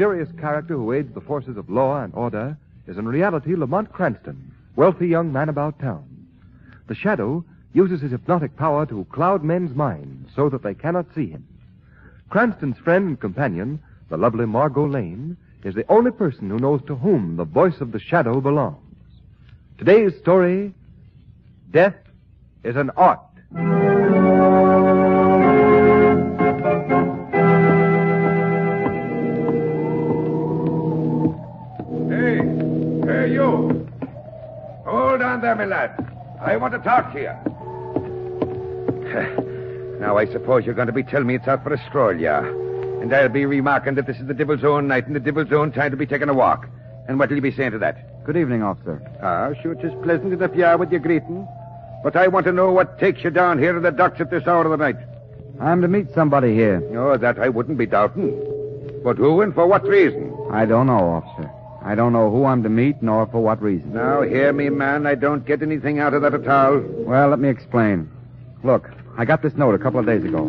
mysterious character who aids the forces of law and order, is in reality Lamont Cranston, wealthy young man about town. The Shadow uses his hypnotic power to cloud men's minds so that they cannot see him. Cranston's friend and companion, the lovely Margot Lane, is the only person who knows to whom the voice of the Shadow belongs. Today's story Death is an Art. On there, my lad. I want to talk to you. now, I suppose you're going to be telling me it's out for a stroll, Australia. And I'll be remarking that this is the Devil's Own night and the Devil's Own time to be taking a walk. And what'll you be saying to that? Good evening, officer. Ah, sure, it's pleasant enough you are with your greeting. But I want to know what takes you down here to the docks at this hour of the night. I'm to meet somebody here. Oh, that I wouldn't be doubting. But who and for what reason? I don't know, officer. I don't know who I'm to meet nor for what reason. Now, hear me, man. I don't get anything out of that at all. Well, let me explain. Look, I got this note a couple of days ago.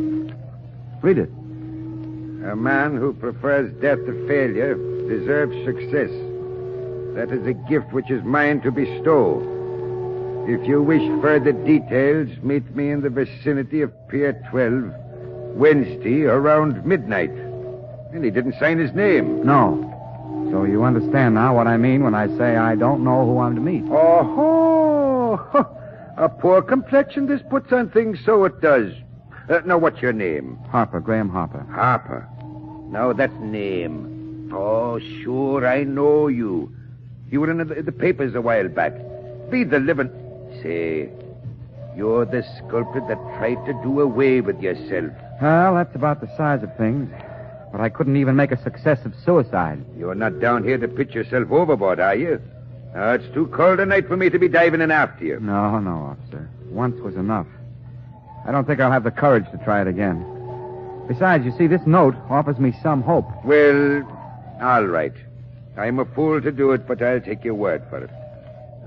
Read it. A man who prefers death to failure deserves success. That is a gift which is mine to bestow. If you wish further details, meet me in the vicinity of Pier 12, Wednesday around midnight. And he didn't sign his name. No. So you understand now what I mean when I say I don't know who I'm to meet. Oh, ho! a poor complexion this puts on things, so it does. Uh, now, what's your name? Harper, Graham Harper. Harper. Now, that's name. Oh, sure, I know you. You were in the, the papers a while back. Be the living. Say, you're the sculptor that tried to do away with yourself. Well, that's about the size of things. But I couldn't even make a success of suicide. You're not down here to pitch yourself overboard, are you? Uh, it's too cold a night for me to be diving in after you. No, no, officer. Once was enough. I don't think I'll have the courage to try it again. Besides, you see, this note offers me some hope. Well, all right. I'm a fool to do it, but I'll take your word for it.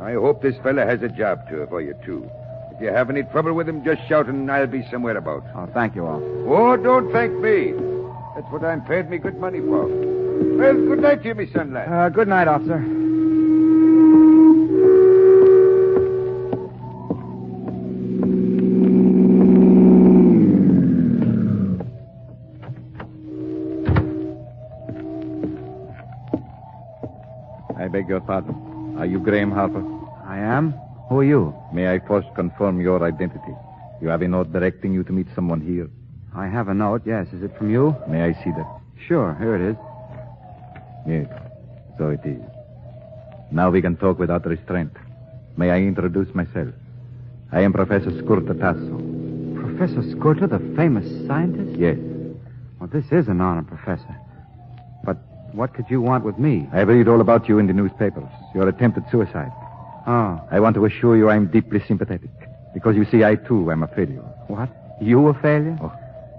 I hope this fella has a job to for you, too. If you have any trouble with him, just shout and I'll be somewhere about. Oh, thank you, officer. Oh, don't thank me. That's what I'm paid me good money for. Well, good night to you, me son lad. Uh, good night, officer. I beg your pardon. Are you Graham Harper? I am? Who are you? May I first confirm your identity? You have a note directing you to meet someone here. I have a note, yes. Is it from you? May I see that? Sure, here it is. Yes, so it is. Now we can talk without restraint. May I introduce myself? I am Professor Skurta Tasso. Professor Skurta, the famous scientist? Yes. Well, this is an honor, Professor. But what could you want with me? I've read all about you in the newspapers. Your attempted suicide. Oh, I want to assure you I am deeply sympathetic. Because you see, I too am a failure. what? You a failure? Oh,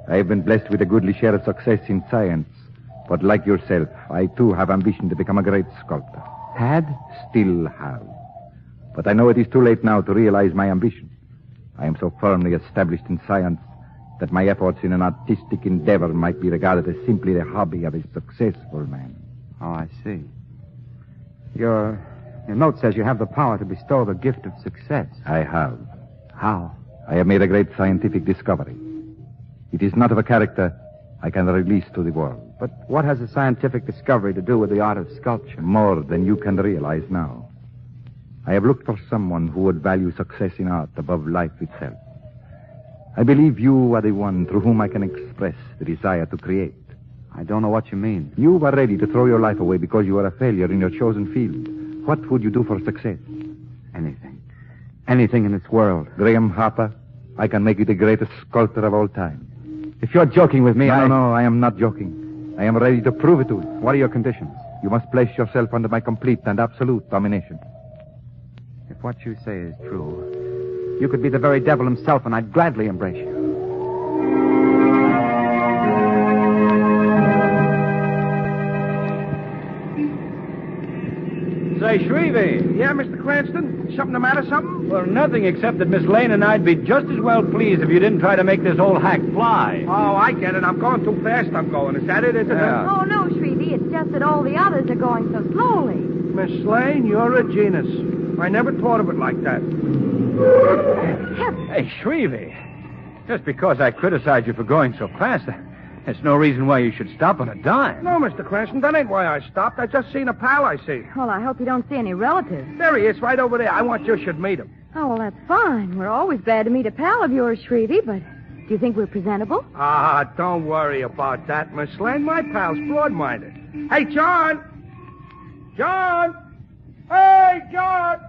I have been blessed with a goodly share of success in science. But like yourself, I too have ambition to become a great sculptor. Had? Still have. But I know it is too late now to realize my ambition. I am so firmly established in science that my efforts in an artistic endeavor might be regarded as simply the hobby of a successful man. Oh, I see. Your your note says you have the power to bestow the gift of success. I have. How? I have made a great scientific discovery. It is not of a character I can release to the world. But what has a scientific discovery to do with the art of sculpture? More than you can realize now. I have looked for someone who would value success in art above life itself. I believe you are the one through whom I can express the desire to create. I don't know what you mean. You were ready to throw your life away because you were a failure in your chosen field. What would you do for success? Anything. Anything in this world. Graham Harper, I can make you the greatest sculptor of all time. If you're joking with me, no, I... no, no, I am not joking. I am ready to prove it to you. What are your conditions? You must place yourself under my complete and absolute domination. If what you say is true, You could be the very devil himself, and I'd gladly embrace you. Say, Shrevey. Yeah, Mr. Cranston? Something the matter, something? Well, nothing except that Miss Lane and I'd be just as well pleased if you didn't try to make this old hack fly. Oh, I get it. I'm going too fast, I'm going. Is that it, isn't Yeah. Oh, no, Shrevey. It's just that all the others are going so slowly. Miss Lane, you're a genius. I never thought of it like that. Hey, Shrevey. Just because I criticize you for going so fast, that's no reason why you should stop on a dime. No, Mr. Cranston, that ain't why I stopped. I just seen a pal I see. Well, I hope you don't see any relatives. There he is, right over there. I want you should meet him. Oh, well, that's fine. We're always glad to meet a pal of yours, Shrevey, but do you think we're presentable? Ah, don't worry about that, Miss Lane. My pal's broad-minded. Hey, John! John! Hey, John!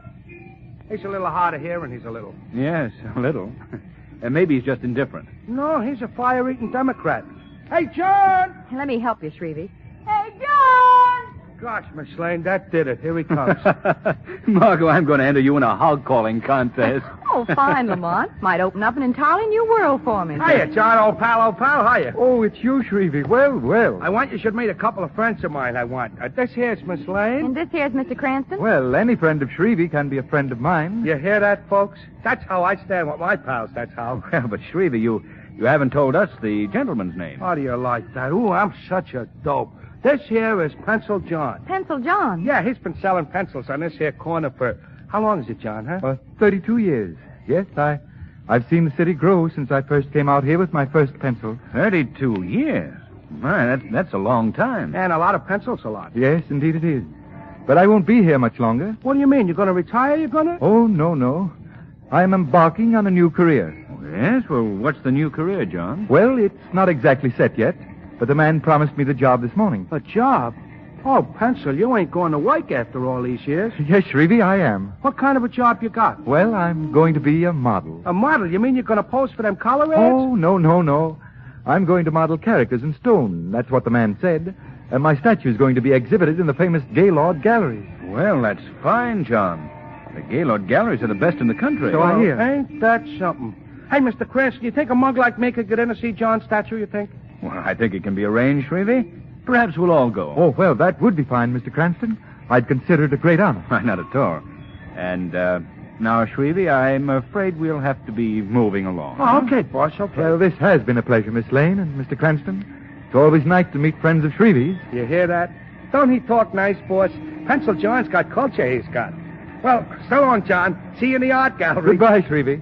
He's a little hard of hearing. He's a little. Yes, a little. and maybe he's just indifferent. No, he's a fire-eating Democrat. Hey, John! Let me help you, Shrevey. Hey, John! Gosh, Miss Lane, that did it. Here he comes. Margot, I'm going to enter you in a hog calling contest. Oh, fine, Lamont. Might open up an entirely new world for me. Hiya, John, old pal, old pal. Hiya. Oh, it's you, Shrevey. Well, well. I want you should meet a couple of friends of mine I want. Uh, this here's Miss Lane. And this here's Mr. Cranston. Well, any friend of Shrevey can be a friend of mine. You hear that, folks? That's how I stand with my pals, that's how. Well, but Shrevey, you you haven't told us the gentleman's name. How do you like that? Ooh, I'm such a dope. This here is Pencil John. Pencil John. Yeah, he's been selling pencils on this here corner for... How long is it, John, huh? Uh, 32 years. Yes, I, I've seen the city grow since I first came out here with my first pencil. Thirty-two years. My, that's that's a long time. And a lot of pencils, a lot. Yes, indeed it is. But I won't be here much longer. What do you mean? You're going to retire? You're going to... Oh, no, no. I am embarking on a new career. Yes. Well, what's the new career, John? Well, it's not exactly set yet, but the man promised me the job this morning. A job? Oh, Pencil, you ain't going to work after all these years. Yes, Shrevey, I am. What kind of a job you got? Well, I'm going to be a model. A model? You mean you're going to pose for them color ads? Oh, no, no, no. I'm going to model characters in stone. That's what the man said. And my statue is going to be exhibited in the famous Gaylord Gallery. Well, that's fine, John. The Gaylord Galleries are the best in the country. So I hear. Ain't that something? Hey, Mr. Cranston, you think a mug like me could get in to see John's statue, you think? Well, I think it can be arranged, Shrevey. Perhaps we'll all go. Oh, well, that would be fine, Mr. Cranston. I'd consider it a great honor. Why, not at all. And uh, now, Shrevey, I'm afraid we'll have to be moving along. Oh, okay, boss, okay. Well, this has been a pleasure, Miss Lane and Mr. Cranston. It's always nice to meet friends of Shrevey's. You hear that? Don't he talk nice, boss? Pencil John's got culture, he's got. Well, so long, John. See you in the art gallery. Goodbye, Shrevey.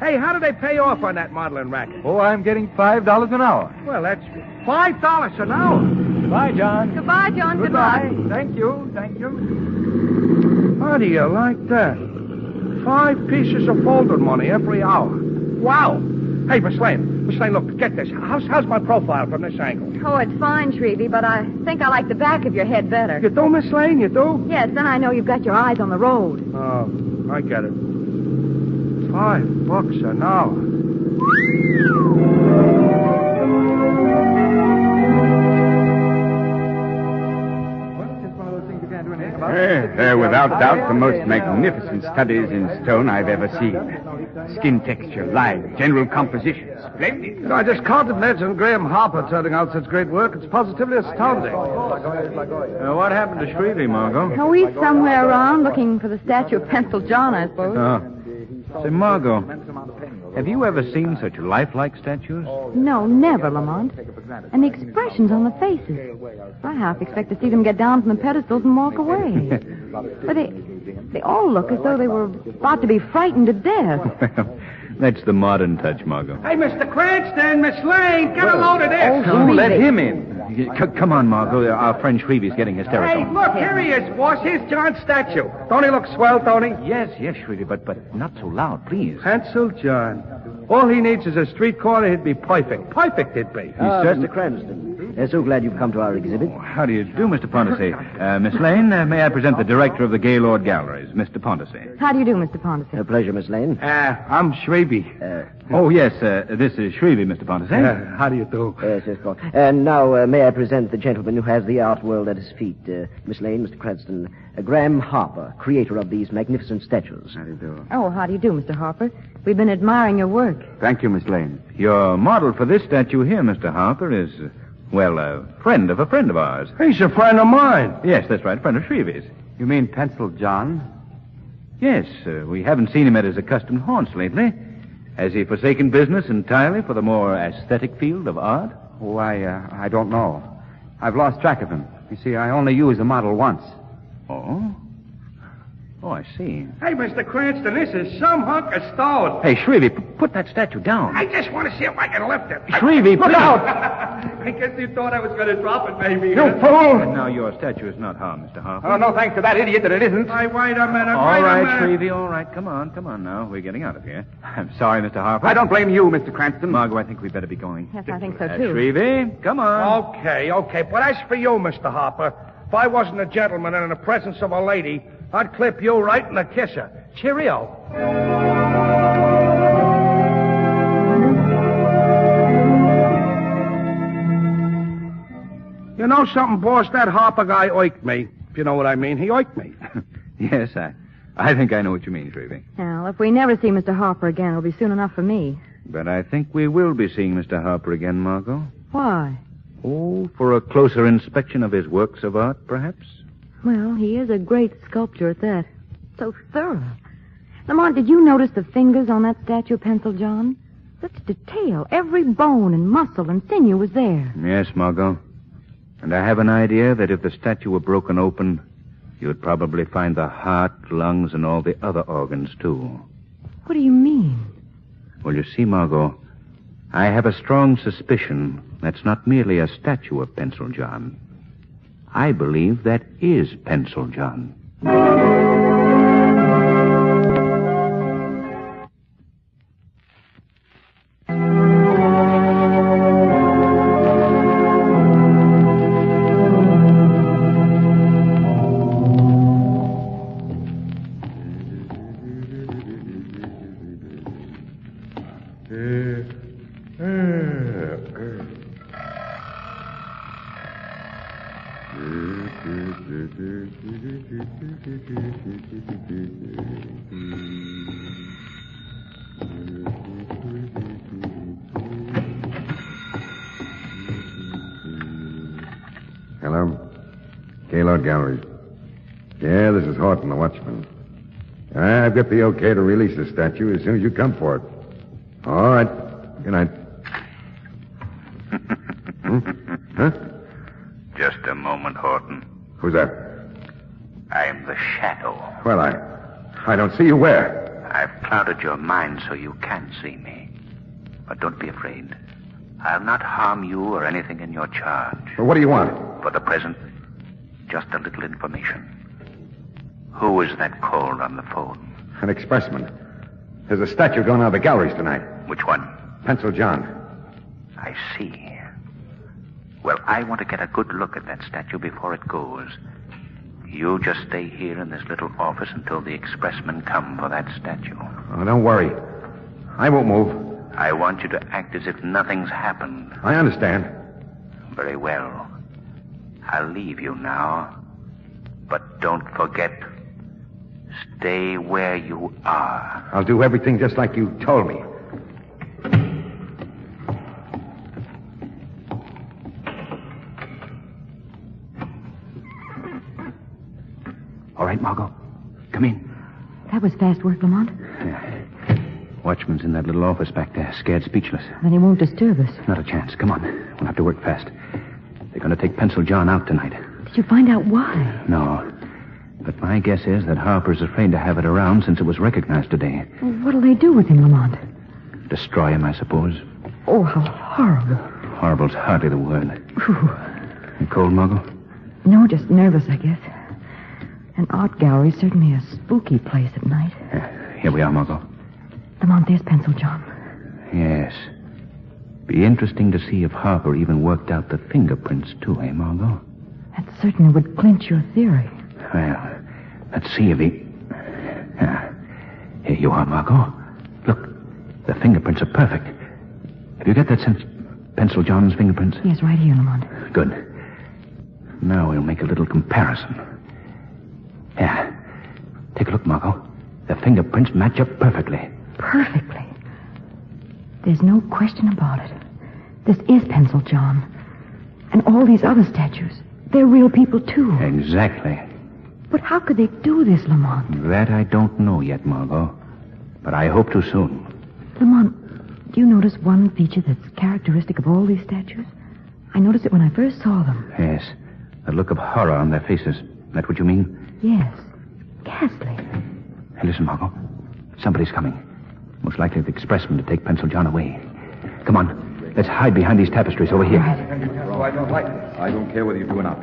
Hey, how do they pay off on that modeling racket? Oh, I'm getting five dollars an hour. Well, that's five dollars an hour. Bye, John. Goodbye, John. Good Goodbye. Thank you. Thank you. How do you like that? Five pieces of folded money every hour. Wow. Hey, Miss Lane. Miss Lane, look, get this. How's, how's my profile from this angle? Oh, it's fine, Shrevey, but I think I like the back of your head better. You do, Miss Lane? You do? Yes, then I know you've got your eyes on the road. Oh, I get it. Five bucks an hour. Eh, they're without doubt the most magnificent studies in stone I've ever seen. Skin texture, line, general composition. Splendid. I just counted Legend Graham Harper turning out such great work. It's positively astounding. Uh, what happened to Shrevey, Margot? Oh, he's somewhere around looking for the statue of Pencil John, I suppose. Oh. Say, Margot, have you ever seen such lifelike statues? No, never, Lamont. And the expressions on the faces. I half expect to see them get down from the pedestals and walk away. but they, they all look as though they were about to be frightened to death. That's the modern touch, Margot. Hey, Mr. Cranston, Miss Lane, get a load of this. Oh, let him in. C- come on, Margot. Uh, our friend Shrevey's getting hysterical. Hey, look, here he is, boss. Here's John's statue. Don't he look swell, don't? Yes, yes, Shrevey, but but not so loud, please. Pencil John. All he needs is a street corner. He'd be perfect. Perfect, he'd be. Ah, he certainly- Mr. Cranston. Uh, so glad you've come to our exhibit. How do you do, Mr. Pondacy? Uh, Miss Lane, uh, may I present the director of the Gaylord Galleries, Mr. Pondacy? How do you do, Mr. Pondacy? A pleasure, Miss Lane. Uh, I'm Shrevey. Uh, Oh, yes, uh, this is Shrevey, Mr. Pondacy. how do you do? Yes, yes, of course. And now, uh, may I present the gentleman who has the art world at his feet? Uh, Miss Lane, Mr. Cranston, uh, Graham Harper, creator of these magnificent statues. How do you do? Oh, how do you do, Mr. Harper? We've been admiring your work. Thank you, Miss Lane. Your model for this statue here, Mr. Harper, is, uh, well, a friend of a friend of ours. He's a friend of mine. Yes, that's right, a friend of Shrevey's. You mean Pencil John? Yes, uh, we haven't seen him at his accustomed haunts lately. Has he forsaken business entirely for the more aesthetic field of art? Oh, I, uh, I don't know. I've lost track of him. You see, I only used the model once. Oh? Oh, I see. Hey, Mr. Cranston, this is some hunk of stone. Hey, Shrevey, p- put that statue down. I just want to see if I can lift it. Shrevey, Look please. out! I guess you thought I was going to drop it, maybe. You huh? fool! Now, your statue is not harmed, Mr. Harper. Oh, no thanks to that idiot that it isn't. Hey, wait a minute. All wait right, a minute. Shrevey, all right. Come on, come on now. We're getting out of here. I'm sorry, Mr. Harper. I don't blame you, Mr. Cranston. Margot, I think we'd better be going. Yes, I think so, Uh, too. Shrevey, come on. Okay, okay. But as for you, Mr. Harper, if I wasn't a gentleman and in the presence of a lady, I'd clip you right in the kisser. Cheerio. You know something, boss? That Harper guy oiked me. If you know what I mean. He oiked me. Yes, I, I think I know what you mean, Shrevey. Well, if we never see Mr. Harper again, it'll be soon enough for me. But I think we will be seeing Mr. Harper again, Margot. Why? Oh, for a closer inspection of his works of art, perhaps? Well, he is a great sculptor at that. So thorough. Lamont, did you notice the fingers on that statue Pencil John? Such detail. Every bone and muscle and sinew was there. Yes, Margot. And I have an idea that if the statue were broken open, you'd probably find the heart, lungs, and all the other organs, too. What do you mean? Well, you see, Margot, I have a strong suspicion that's not merely a statue of Pencil John. I believe that is Pencil John. Eh, eh, eh, Hello? Gaylord Galleries. Yeah, this is Horton, the watchman. I've got the okay to release the statue as soon as you come for it. All right. Good night. Hmm? Huh? Just a moment, Horton. Who's that? I'm the shadow. Well, I. I don't see you where. I've clouded your mind so you can't see me. But don't be afraid. I'll not harm you or anything in your charge. Well, what do you want? For the present, just a little information. Who was that called on the phone? An expressman. There's a statue going out of the galleries tonight. Which one? Pencil John. I see. Well, I want to get a good look at that statue before it goes. You just stay here in this little office until the expressmen come for that statue. Oh, don't worry. I won't move. I want you to act as if nothing's happened. I understand. Very well. I'll leave you now. But don't forget, stay where you are. I'll do everything just like you told me. Right, Margot. Come in. That was fast work, Lamont. Watchman's in that little office back there, scared speechless. Then he won't disturb us. Not a chance. Come on. We'll have to work fast. They're going to take Pencil John out tonight. Did you find out why? No. But my guess is that Harper's afraid to have it around since it was recognized today. Well, what'll they do with him, Lamont? Destroy him, I suppose. Oh, how horrible. Horrible's hardly the word. Whew. You cold, Margot? No, just nervous, I guess. An art gallery is certainly a spooky place at night. Yeah, here we are, Margot. The there's Pencil John. Yes. Be interesting to see if Harper even worked out the fingerprints, too, eh, Margot? That certainly would clinch your theory. Well, let's see if he. Ah, here you are, Margot. Look, the fingerprints are perfect. Have you got that since Pencil John's fingerprints? Yes, right here, Lamont. Good. Now we'll make a little comparison. Yeah. Take a look, Margot. The fingerprints match up perfectly. Perfectly. There's no question about it. This is Pencil John. And all these other statues, they're real people, too. Exactly. But how could they do this, Lamont? That I don't know yet, Margot. But I hope to soon. Lamont, do you notice one feature that's characteristic of all these statues? I noticed it when I first saw them. Yes. The look of horror on their faces. That what you mean? Yes. Ghastly. Hey, listen, Margot. Somebody's coming. Most likely the expressman to take Pencil John away. Come on. Let's hide behind these tapestries over here. Oh, I don't like this. I don't care whether you do or not.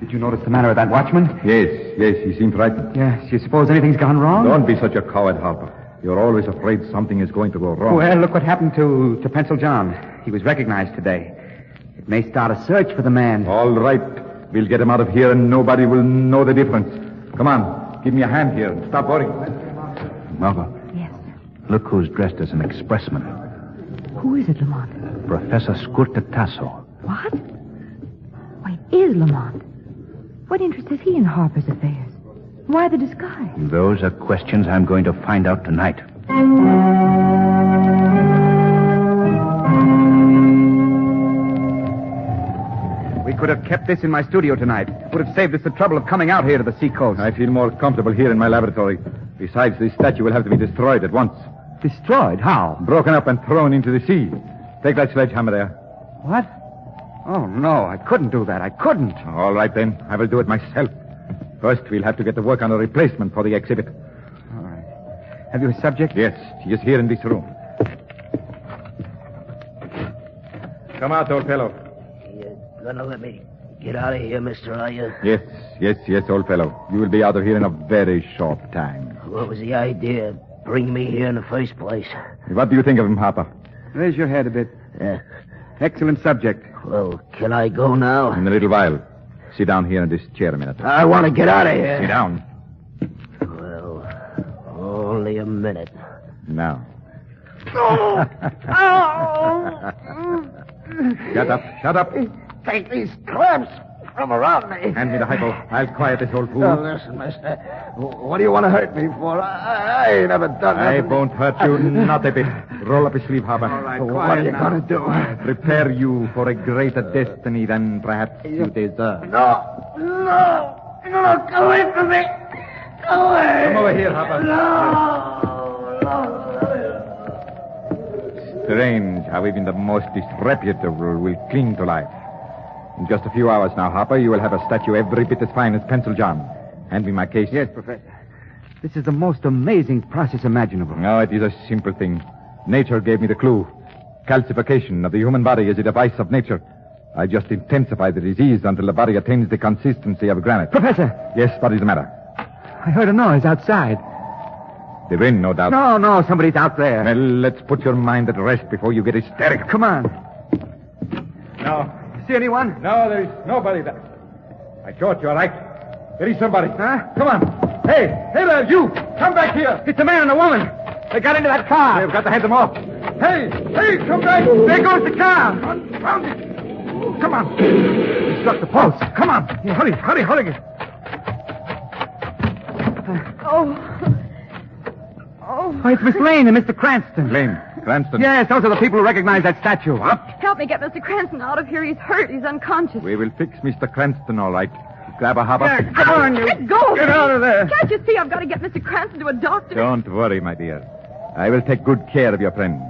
Did you notice the manner of that watchman? Yes, yes, he seemed frightened. Yes. You suppose anything's gone wrong? Don't be such a coward, Harper. You're always afraid something is going to go wrong. Well, look what happened to, to Pencil John. He was recognized today. It may start a search for the man. All right. We'll get him out of here and nobody will know the difference. Come on. Give me a hand here. And stop worrying. Margot, Yes. look who's dressed as an expressman. Who is it, Lamont? Professor Scurtatasso. What? Why, it is Lamont. What interest has he in Harper's affairs? Why the disguise? Those are questions I'm going to find out tonight. We could have kept this in my studio tonight. Would have saved us the trouble of coming out here to the seacoast. I feel more comfortable here in my laboratory. Besides, this statue will have to be destroyed at once. Destroyed? How? Broken up and thrown into the sea. Take that sledgehammer there. What? Oh, no, I couldn't do that. I couldn't. All right, then. I will do it myself. First, we'll have to get to work on a replacement for the exhibit. All right. Have you a subject? Yes, he is here in this room. Come out, old fellow. You gonna let me get out of here, mister, are you? Yes, yes, yes, old fellow. You will be out of here in a very short time. What was the idea of bringing me here in the first place? What do you think of him, Harper? Raise your head a bit. Uh, Excellent subject. well, can I go now? In a little while. Sit down here in this chair a minute. I want to get out of here. Sit down. Well, only a minute. Now. Oh! Shut up, shut up. Take these clamps from around me. Hand me the hypo. I'll quiet this old fool. Now, listen, mister. What do you want to hurt me for? I, I ain't never done I nothing. won't hurt you, not a bit. Roll up your sleeve, Harper. what are you going to do? Prepare you for a greater destiny than perhaps you deserve. No, no, no, go away from me. Go away. Come over here, Harper. No, no. Strange how even the most disreputable will cling to life. In just a few hours now, Harper, you will have a statue every bit as fine as Pencil John. Hand me my case. Yes, Professor. This is the most amazing process imaginable. No, it is a simple thing. Nature gave me the clue. Calcification of the human body is a device of nature. I just intensify the disease until the body attains the consistency of granite. Professor, Yes, what is the matter? I heard a noise outside. The wind, no doubt. No, no, somebody's out there. Well, let's put your mind at rest before you get hysterical. Come on. No. See anyone? No, there is nobody there. I thought you all right. There is somebody. Huh? Come on. Hey, hey there, you! Come back here! It's a man and a woman. They got into that car. They've got to head them off. Hey, hey, come back! There goes the car. Found it! Come on. He struck the pulse. Come on. Hurry, hurry, hurry. Oh. Oh. Oh, it's Miss Lane and Mr. Cranston. Lane, Cranston. Yes, those are the people who recognize that statue. What? Help me get Mr. Cranston out of here. He's hurt. He's unconscious. We will fix Mr. Cranston, all right. Grab a hopper. Yeah, come on, you. Let go. Get out of there. Can't you see I've got to get Mr. Cranston to a doctor? Don't worry, my dear. I will take good care of your friend.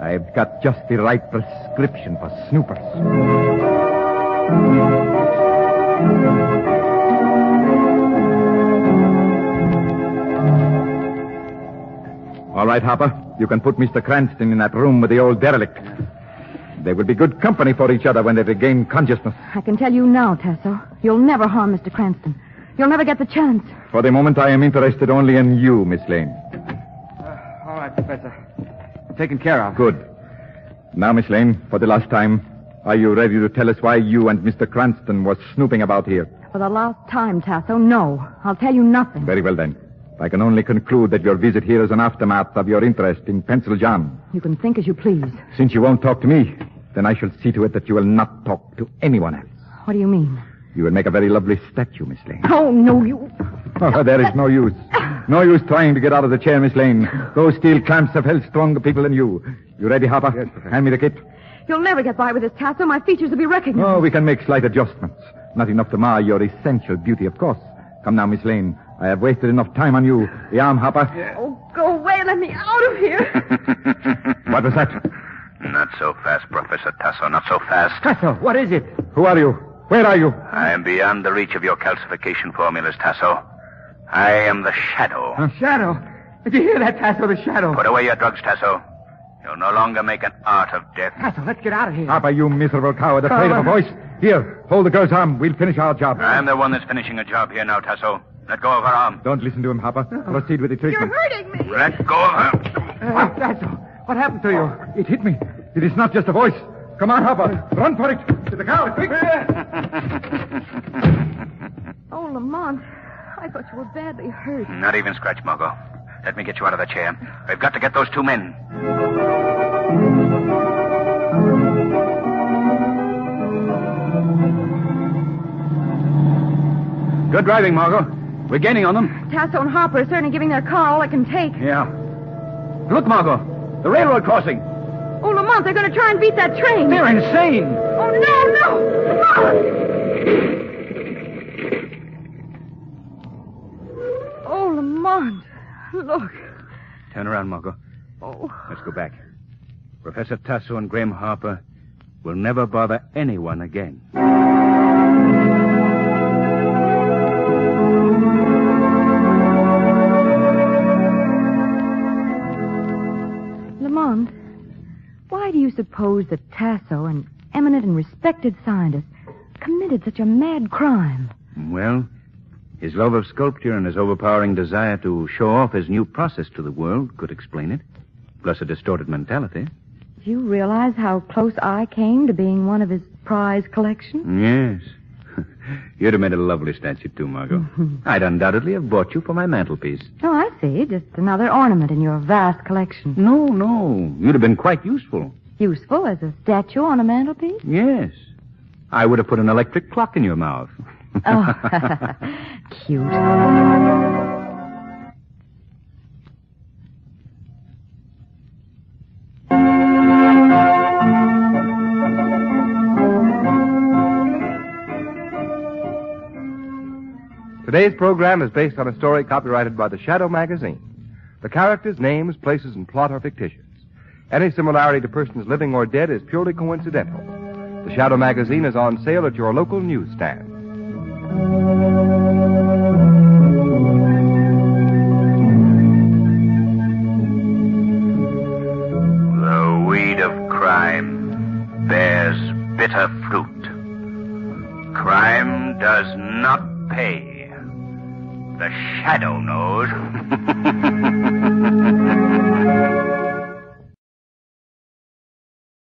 I've got just the right prescription for snoopers. All right, Hopper. You can put Mr. Cranston in that room with the old derelict. They will be good company for each other when they regain consciousness. I can tell you now, Tasso. You'll never harm Mr. Cranston. You'll never get the chance. For the moment, I am interested only in you, Miss Lane. Uh, all right, Professor. Taken care of. Good. Now, Miss Lane, for the last time, are you ready to tell us why you and Mr. Cranston were snooping about here? For the last time, Tasso, no. I'll tell you nothing. Very well, then. I can only conclude that your visit here is an aftermath of your interest in Pencil John. You can think as you please. Since you won't talk to me, then I shall see to it that you will not talk to anyone else. What do you mean? You will make a very lovely statue, Miss Lane. Oh, no, you. Oh, there is no use. No use trying to get out of the chair, Miss Lane. Those steel clamps have held stronger people than you. You ready, Harper? Yes, Hand me the kit. You'll never get by with this, Tasso. My features will be recognized. Oh, we can make slight adjustments. Not enough to mar your essential beauty, of course. Come now, Miss Lane. I have wasted enough time on you. The arm, Harper. Oh, go away and let me out of here. What was that? Not so fast, Professor Tasso, not so fast. Tasso, what is it? Who are you? Where are you? I am beyond the reach of your calcification formulas, Tasso. I am the Shadow. A shadow. Did you hear that, Tasso, the shadow? Put away your drugs, Tasso. You'll no longer make an art of death. Tasso, let's get out of here. Harper, you miserable coward, afraid of a voice. Here, hold the girl's arm. We'll finish our job. I'm the one that's finishing a job here now, Tasso. Let go of her arm. Don't listen to him, Harper. Proceed with the treatment. You're treatment. hurting me. Let go of her. Uh, Tasso, what happened to you? It hit me. It is not just a voice. Come on, Harper. Run for it. To the car, quick. Oh, Lamont. I thought you were badly hurt. Not even scratch, Margot. Let me get you out of the chair. We've got to get those two men. Good driving, Margot. We're gaining on them. Tasso and Harper are certainly giving their car all it can take. Yeah. Look, Margot. The railroad crossing. Oh, Lamont, they're going to try and beat that train. They're insane. Oh, no, no. Lamont! Oh, Lamont. Look. Turn around, Margot. Oh, Let's go back. Professor Tasso and Graham Harper will never bother anyone again. Do you suppose that Tasso, an eminent and respected scientist, committed such a mad crime? Well, his love of sculpture and his overpowering desire to show off his new process to the world could explain it. Plus a distorted mentality. Do you realize how close I came to being one of his prize collection? Yes. You'd have made a lovely statue, too, Margot. I'd undoubtedly have bought you for my mantelpiece. Oh, I see. Just another ornament in your vast collection. No, no. You'd have been quite useful. Useful as a statue on a mantelpiece? Yes. I would have put an electric clock in your mouth. Oh, cute. Today's program is based on a story copyrighted by the Shadow magazine. The characters, names, places, and plot are fictitious. Any similarity to persons living or dead is purely coincidental. The Shadow magazine is on sale at your local newsstand. The weed of crime bears bitter fruit. Crime does not pay. The shadow knows.